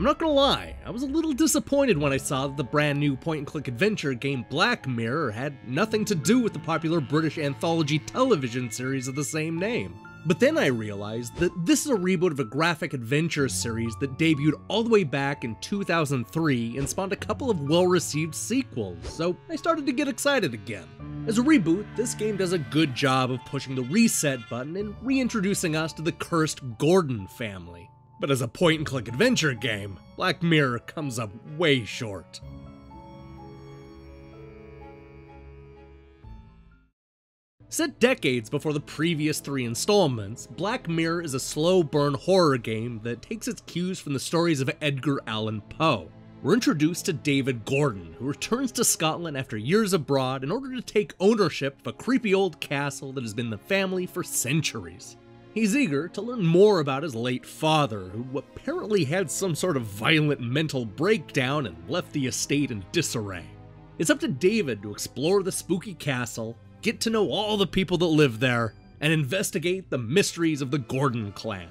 I'm not gonna lie, I was a little disappointed when I saw that the brand new point and click adventure game Black Mirror had nothing to do with the popular British anthology television series of the same name. But then I realized that this is a reboot of a graphic adventure series that debuted all the way back in 2003 and spawned a couple of well received sequels, so I started to get excited again. As a reboot, this game does a good job of pushing the reset button and reintroducing us to the cursed Gordon family. But as a point and click adventure game, Black Mirror comes up way short. Set decades before the previous three installments, Black Mirror is a slow burn horror game that takes its cues from the stories of Edgar Allan Poe. We're introduced to David Gordon, who returns to Scotland after years abroad in order to take ownership of a creepy old castle that has been the family for centuries. He's eager to learn more about his late father, who apparently had some sort of violent mental breakdown and left the estate in disarray. It's up to David to explore the spooky castle, get to know all the people that live there, and investigate the mysteries of the Gordon clan.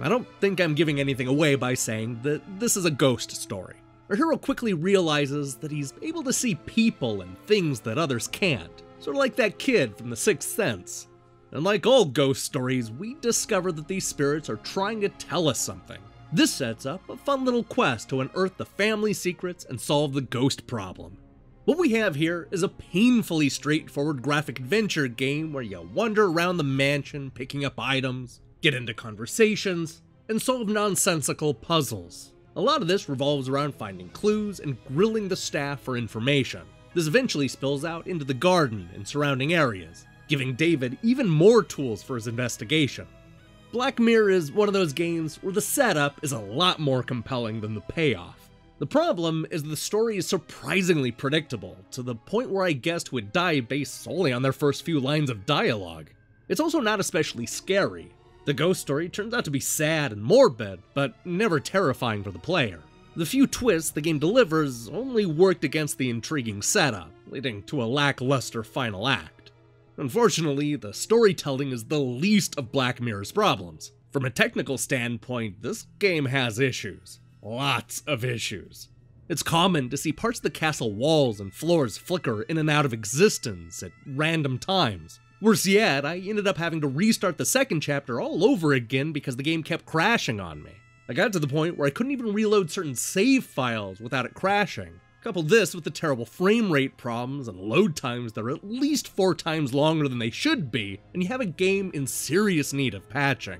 I don't think I'm giving anything away by saying that this is a ghost story. Our hero quickly realizes that he's able to see people and things that others can't, sort of like that kid from The Sixth Sense. And like all ghost stories, we discover that these spirits are trying to tell us something. This sets up a fun little quest to unearth the family secrets and solve the ghost problem. What we have here is a painfully straightforward graphic adventure game where you wander around the mansion picking up items, get into conversations, and solve nonsensical puzzles. A lot of this revolves around finding clues and grilling the staff for information. This eventually spills out into the garden and surrounding areas, giving David even more tools for his investigation. Black Mirror is one of those games where the setup is a lot more compelling than the payoff. The problem is the story is surprisingly predictable, to the point where I guessed would die based solely on their first few lines of dialogue. It's also not especially scary. The ghost story turns out to be sad and morbid, but never terrifying for the player. The few twists the game delivers only worked against the intriguing setup, leading to a lackluster final act. Unfortunately, the storytelling is the least of Black Mirror's problems. From a technical standpoint, this game has issues. Lots of issues. It's common to see parts of the castle walls and floors flicker in and out of existence at random times. Worse yet, I ended up having to restart the second chapter all over again because the game kept crashing on me. I got to the point where I couldn't even reload certain save files without it crashing. Couple this with the terrible frame rate problems and load times that are at least four times longer than they should be, and you have a game in serious need of patching.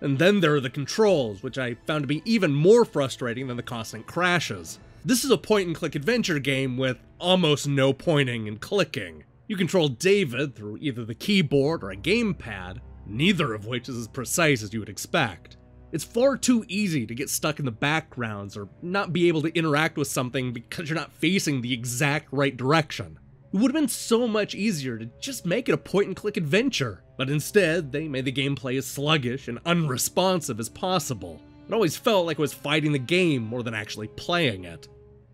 And then there are the controls, which I found to be even more frustrating than the constant crashes. This is a point and click adventure game with almost no pointing and clicking. You control David through either the keyboard or a gamepad, neither of which is as precise as you would expect. It's far too easy to get stuck in the backgrounds or not be able to interact with something because you're not facing the exact right direction. It would have been so much easier to just make it a point and click adventure, but instead, they made the gameplay as sluggish and unresponsive as possible. It always felt like I was fighting the game more than actually playing it.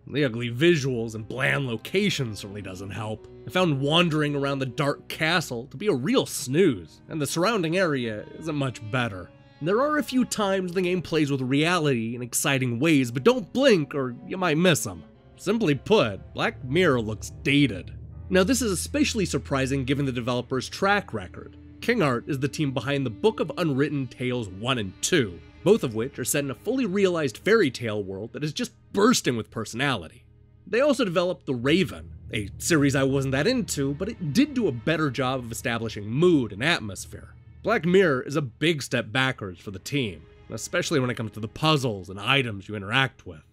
The ugly visuals and bland locations certainly doesn't help. I found wandering around the dark castle to be a real snooze, and the surrounding area isn't much better. There are a few times the game plays with reality in exciting ways, but don't blink or you might miss them. Simply put, Black Mirror looks dated. Now this is especially surprising given the developer's track record. KingArt is the team behind the Book of Unwritten Tales 1 and 2, both of which are set in a fully realized fairy tale world that is just bursting with personality. They also developed The Raven, a series I wasn't that into, but it did do a better job of establishing mood and atmosphere. Black Mirror is a big step backwards for the team, especially when it comes to the puzzles and items you interact with.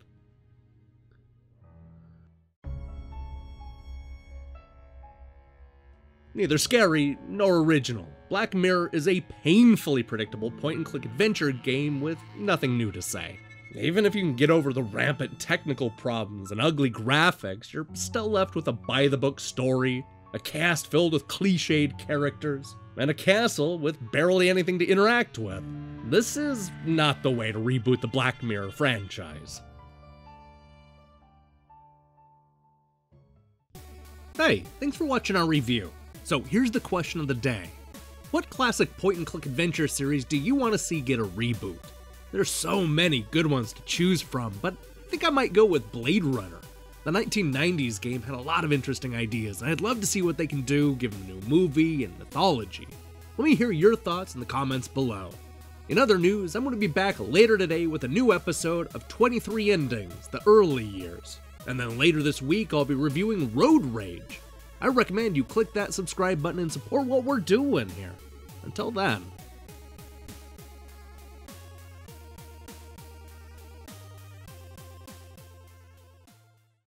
Neither scary nor original, Black Mirror is a painfully predictable point-and-click adventure game with nothing new to say. Even if you can get over the rampant technical problems and ugly graphics, you're still left with a by-the-book story, a cast filled with cliched characters, and a castle with barely anything to interact with. This is not the way to reboot the Black Mirror franchise. Hey, thanks for watching our review. So here's the question of the day. What classic point-and-click adventure series do you want to see get a reboot? There's so many good ones to choose from, but I think I might go with Blade Runner. The 1990s game had a lot of interesting ideas, and I'd love to see what they can do given the new movie and mythology. Let me hear your thoughts in the comments below. In other news, I'm going to be back later today with a new episode of 23 Endings, the early years. And then later this week, I'll be reviewing Road Rage. I recommend you click that subscribe button and support what we're doing here. Until then,